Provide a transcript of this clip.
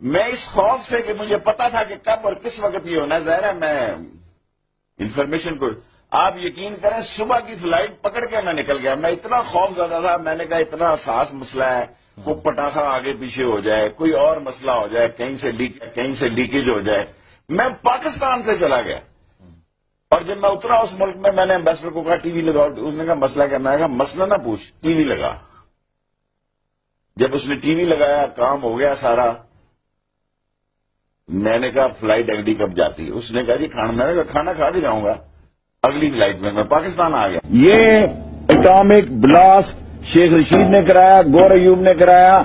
मैं इस खौफ से कि मुझे पता था कि कब और किस वक्त ये होना ज़ाहिर है मैं इंफॉर्मेशन को आप यकीन करें सुबह की फ़्लाइट पकड़ के मैं निकल गया। मैं इतना खौफ ज़्यादा था मैंने कहा इतना सास मसला है को पटाखा आगे पीछे हो जाए कोई और मसला हो जाए कहीं से लीक कहीं से लीकेज हो जाए। मैं पाकिस्तान से चला गया। और जब मैं उतरा उस मुल्क में मैंने एम्बेसडर को कहा टीवी लगाओ। उसने कहा मसला क्या? मैं कहा मसला ना पूछ टीवी लगा। जब उसने टीवी लगाया काम हो गया सारा मैंने कहा फ़्लाइट अगली कब जाती है उसने कहा जी खाना मैंने कहा खाना खा भी जाऊँगा अगली फ़्लाइट में मैं पाकिस्तान आ गया ये एटॉमिक ब्लास्ट शेख रशीद ने कराया गौर अयूब ने कराया